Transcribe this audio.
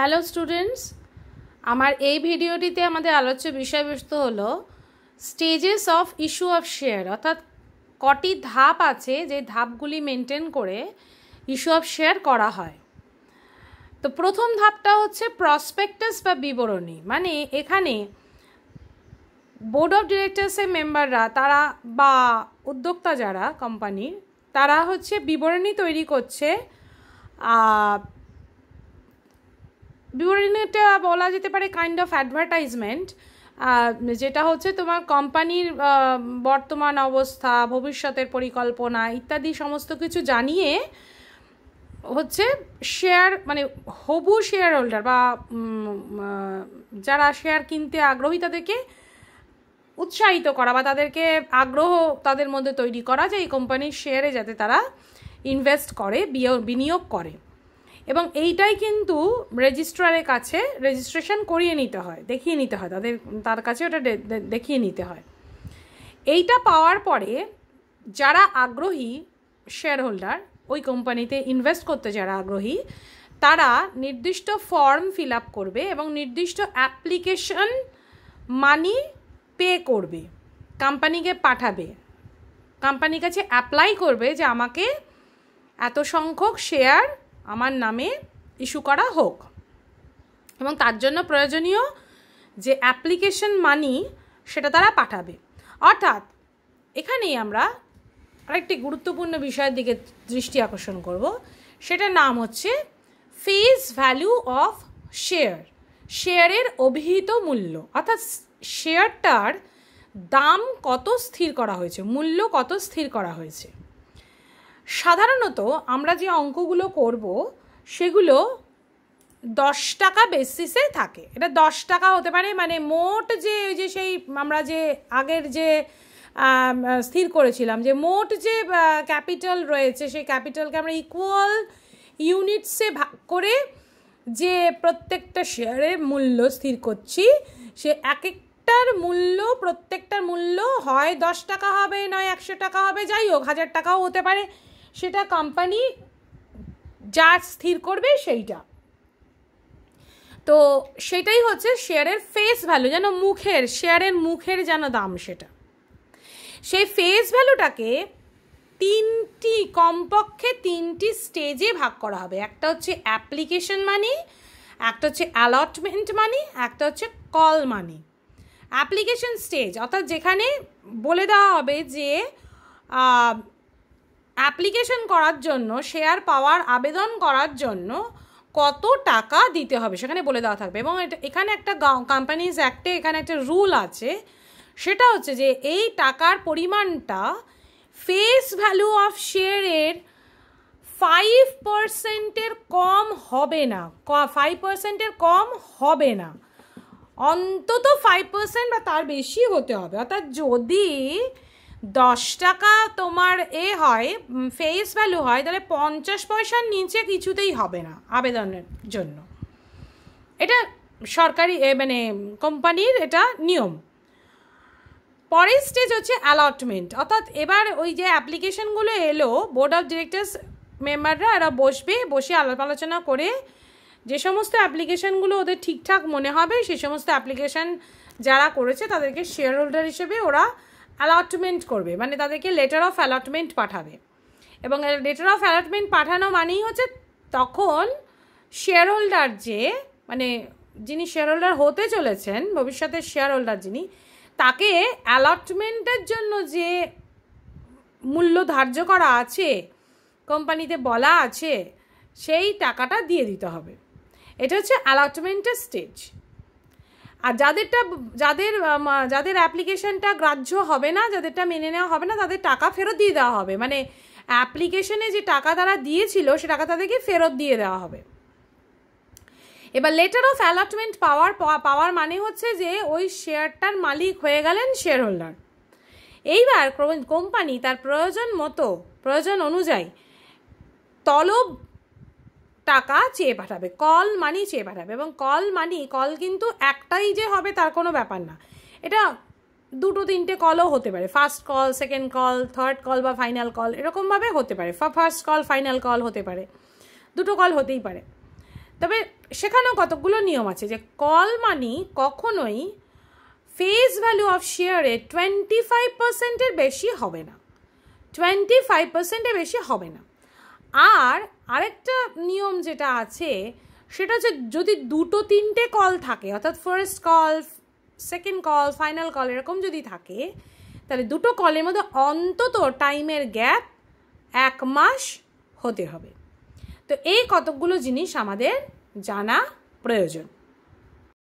Hello students, আমার এই ভিডিওটিতে আমাদের আলোচ্য বিষয়বস্তু হলো stages of issue of share অর্থাৎ কটি ধাপ আছে যে ধাপগুলি মেনটেন করে ইস্যু অফ শেয়ার করা হয়। তো প্রথম ধাপটা হচ্ছে প্রসপেক্টাস বা বিবরণী মানে এখানে বোর্ড অফ ডিরেক্টরসের মেম্বাররা তারা বা উদ্যোক্তা যারা কোম্পানির তারা হচ্ছে বিবরণী তৈরি করছে বিবরণীটা বলা যেতে পারে কাইন্ড অফ অ্যাডভার্টাইজমেন্ট যেটা হচ্ছে তোমার কোম্পানির বর্তমান অবস্থা, ভবিষ্যতের পরিকল্পনা ইত্যাদি সমস্ত কিছু জানিয়ে হচ্ছে শেয়ার মানে হবু শেয়ার হোল্ডার বা যারা শেয়ার কিনতে আগ্রহী তাদেরকে উৎসাহিত করা বা তাদেরকে আগ্রহ তাদের মধ্যে তৈরি করা যে এই কোম্পানির শেয়ারে যাতে তারা ইনভেস্ট করে বিনিয়োগ করে। এবং এইটাই কিন্তু রেজিস্ট্রারের কাছে রেজিস্ট্রেশন করিয়ে নিতে হয়, দেখিয়ে নিতে হয়, তাদের, তার কাছে ওটা দেখিয়ে নিতে হয়। এইটা পাওয়ার পরে যারা আগ্রহী শেয়ার হোল্ডার ওই কোম্পানিতে ইনভেস্ট করতে যারা আগ্রহী, তারা নির্দিষ্ট ফর্ম ফিল আপ করবে এবং নির্দিষ্ট অ্যাপ্লিকেশন মানি পে করবে কোম্পানিকে পাঠাবে। কোম্পানির কাছে অ্যাপ্লাই করবে যে আমাকে এত সংখ্যক শেয়ার আমার নামে ইস্যু করা হোক। এবং তার জন্য প্রয়োজনীয় যে অ্যাপ্লিকেশন মানি, সেটা তারা পাঠাবে। অর্থাৎ এখানেই আমরা আরেকটি গুরুত্বপূর্ণ বিষয়ের দিকে দৃষ্টি আকর্ষণ করব। সেটার নাম হচ্ছে ফেস ভ্যালু অফ শেয়ার। শেয়ারের অভিহিত মূল্য। অর্থাৎ শেয়ারটার দাম কত স্থির করা হয়েছে? মূল্য কত স্থির করা হয়েছে? সাধারণত আমরা যে অঙ্কগুলো করব, সেগুলো দশ টাকা বেসিসে থাকে। এটা দশ টাকা হতে পারে মানে মোট যে, ওই যে সেই আমরা যে আগের যে স্থির করেছিলাম, যে মোট যে ক্যাপিটাল রয়েছে, সেই ক্যাপিটালকে আমরা ইকুয়াল ইউনিটসে ভাগ করে যে প্রত্যেকটা শেয়ারের মূল্য স্থির করছি, সে এক একটার মূল্য, প্রত্যেকটার মূল্য হয় দশ টাকা হবে, নয় একশো টাকা হবে, যাই হোক, হাজার টাকাও হতে পারে। সেটা কোম্পানি যা স্থির করবে সেইটা। তো সেটাই হচ্ছে শেয়ারের ফেস ভ্যালু যেন মুখের শেয়ারের মুখের যেন দাম সেটা। সেই ফেস ভ্যালুটাকে তিনটি কমপক্ষে তিনটি স্টেজে ভাগ করা হবে। একটা হচ্ছে অ্যাপ্লিকেশন মানি একটা হচ্ছে অ্যালটমেন্ট মানি একটা হচ্ছে কল মানি অ্যাপ্লিকেশন স্টেজ অর্থাৎ যেখানে বলে দেওয়া হবে যে অ্যাপ্লিকেশন করার জন্য, শেয়ার পাওয়ার আবেদন করার জন্য কত টাকা দিতে হবে সেখানে বলে দেওয়া থাকবে। এবং এটা, এখানে একটা কোম্পানিজ অ্যাক্টে এখানে একটা রুল আছে। সেটা হচ্ছে যে এই টাকার পরিমাণটা ফেস ভ্যালু অফ শেয়ারের ফাইভ পার্সেন্টের কম হবে না। ফাইভ পার্সেন্টের কম হবে না। অন্তত ফাইভ পার্সেন্ট বা তার বেশি হতে হবে। অর্থাৎ যদি দশ টাকা তোমার এ হয় ফেস ভ্যালু হয়, তাহলে পঞ্চাশ পয়সার নিচে কিছুতেই হবে না আবেদনের জন্য। এটা সরকারি মানে কোম্পানির এটা নিয়ম। পরের স্টেজ হচ্ছে অ্যালটমেন্ট অর্থাৎ এবার ওই যে অ্যাপ্লিকেশনগুলো এলো বোর্ড অফ ডিরেক্টরস মেম্বাররা এরা বসবে, বসে আলাপ আলোচনা করে যে সমস্ত অ্যাপ্লিকেশনগুলো ওদের ঠিকঠাক মনে হবে, সে সমস্ত অ্যাপ্লিকেশন যারা করেছে তাদেরকে শেয়ার হোল্ডার হিসেবে ওরা অ্যালটমেন্ট করবে মানে তাদেরকে লেটার অফ অ্যালটমেন্ট পাঠাবে। এবং লেটার অফ অ্যালটমেন্ট পাঠানো মানেই হচ্ছে তখন শেয়ার হোল্ডার যে মানে যিনি শেয়ার হোল্ডার হতে চলেছেন, ভবিষ্যতের শেয়ার হোল্ডার যিনি, তাকে অ্যালটমেন্টের জন্য যে মূল্য ধার্য করা আছে, কোম্পানিতে বলা আছে, সেই টাকাটা দিয়ে দিতে হবে। এটা হচ্ছে অ্যালটমেন্টের স্টেজ আর যাদেরটা, যাদের যাদের অ্যাপ্লিকেশনটা গ্রাহ্য হবে না, যাদেরটা মেনে নেওয়া হবে না, তাদের টাকা ফেরত দিয়ে দেওয়া হবে। মানে অ্যাপ্লিকেশনে যে টাকা তারা দিয়েছিল, সে টাকা তাদেরকে ফেরত দিয়ে দেওয়া হবে। এবার লেটার অফ অ্যালটমেন্ট পাওয়ার পাওয়ার মানে হচ্ছে যে ওই শেয়ারটার মালিক হয়ে গেলেন শেয়ার হোল্ডার এইবার কোম্পানি তার প্রয়োজন মতো, প্রয়োজন অনুযায়ী তলব টাকা চেয়ে পাঠাবে কল মানি চেয়ে পাঠাবে এবং কল মানি কল কিন্তু একটাই যে হবে তার কোনো ব্যাপার না। এটা দুটো তিনটে কলও হতে পারে first call second call third call বা ফাইনাল কল এরকমভাবে হতে পারে। ফার্স্ট কল ফাইনাল কল হতে পারে। দুটো কল হতেই পারে। তবে সেখানেও কতগুলো নিয়ম আছে যে কল মানি কখনোই ফেস ভ্যালু অফ শেয়ারে টোয়েন্টি ফাইভ পার্সেন্টের বেশি হবে না। টোয়েন্টি ফাইভ পার্সেন্টের বেশি হবে না। আর আরেকটা নিয়ম যেটা আছে, সেটা হচ্ছে যদি দুটো তিনটে কল থাকে, অর্থাৎ first call second call final call এরকম যদি থাকে, তাহলে দুটো কলের মধ্যে অন্তত টাইমের গ্যাপ এক মাস হতে হবে। তো এই কতকগুলো জিনিস আমাদের জানা প্রয়োজন।